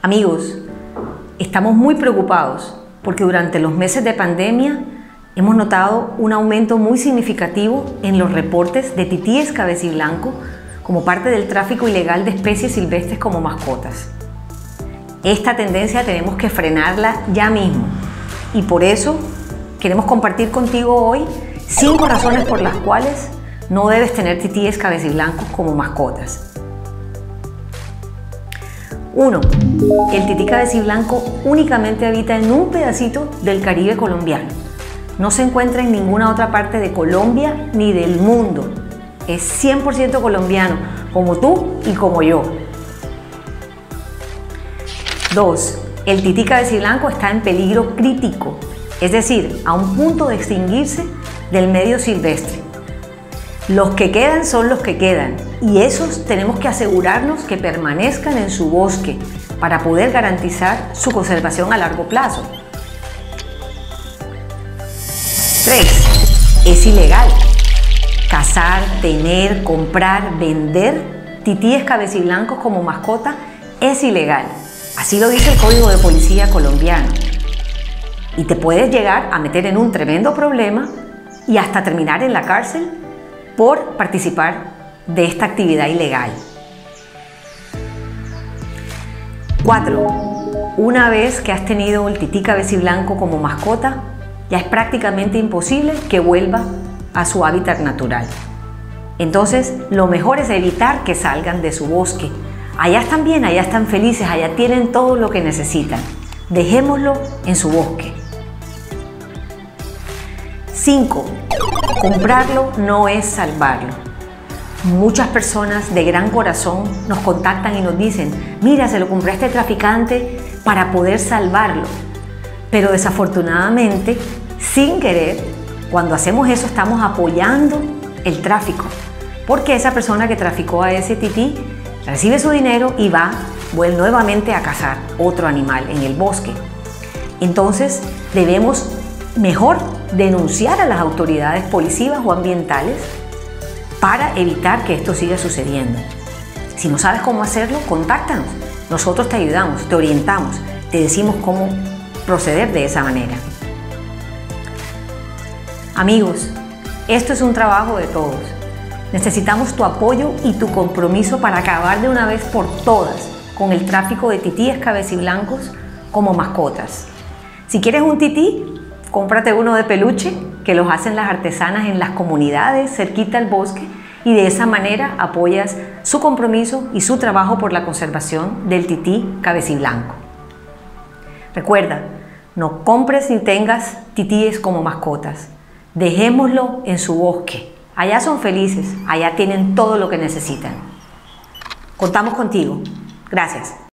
Amigos, estamos muy preocupados porque durante los meses de pandemia hemos notado un aumento muy significativo en los reportes de titíes cabeciblanco como parte del tráfico ilegal de especies silvestres como mascotas. Esta tendencia tenemos que frenarla ya mismo y por eso queremos compartir contigo hoy cinco razones por las cuales no debes tener titíes cabeciblancos como mascotas. 1. El tití cabeciblanco únicamente habita en un pedacito del Caribe colombiano. No se encuentra en ninguna otra parte de Colombia ni del mundo. Es 100% colombiano, como tú y como yo. 2. El tití cabeciblanco está en peligro crítico, es decir, a un punto de extinguirse del medio silvestre. Los que quedan son los que quedan y esos tenemos que asegurarnos que permanezcan en su bosque para poder garantizar su conservación a largo plazo. 3. Es ilegal. Cazar, tener, comprar, vender titíes cabeciblancos como mascota es ilegal. Así lo dice el Código de Policía colombiano. Y te puedes llegar a meter en un tremendo problema y hasta terminar en la cárcel por participar de esta actividad ilegal. 4. Una vez que has tenido el tití cabeciblanco como mascota, ya es prácticamente imposible que vuelva a su hábitat natural. Entonces, lo mejor es evitar que salgan de su bosque. Allá están bien, allá están felices, allá tienen todo lo que necesitan. Dejémoslo en su bosque. 5. Comprarlo no es salvarlo. Muchas personas de gran corazón nos contactan y nos dicen, mira, se lo compré a este traficante para poder salvarlo. Pero desafortunadamente, sin querer, cuando hacemos eso estamos apoyando el tráfico. Porque esa persona que traficó a ese tití recibe su dinero y va vuelve nuevamente a cazar otro animal en el bosque. Entonces debemos mejor denunciar a las autoridades policivas o ambientales para evitar que esto siga sucediendo. Si no sabes cómo hacerlo, contáctanos. Nosotros te ayudamos, te orientamos, te decimos cómo proceder de esa manera. Amigos, esto es un trabajo de todos. Necesitamos tu apoyo y tu compromiso para acabar de una vez por todas con el tráfico de titíes cabeciblancos como mascotas. Si quieres un tití, Cómprate uno de peluche que los hacen las artesanas en las comunidades cerquita al bosque y de esa manera apoyas su compromiso y su trabajo por la conservación del tití cabeciblanco. Recuerda, no compres ni tengas titíes como mascotas. Dejémoslo en su bosque. Allá son felices, allá tienen todo lo que necesitan. Contamos contigo. Gracias.